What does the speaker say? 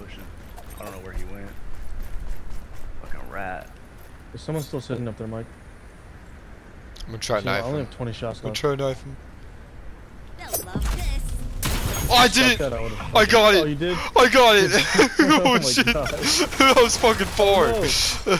I don't know where he went. Fucking rat. Is someone still sitting up there, Mike? I'm gonna try knife. I only have 20 shots I'm gonna try knife him. Oh, I did it! I got it! Got Oh, it! you did? I got it! Oh oh shit! God. that was fucking far.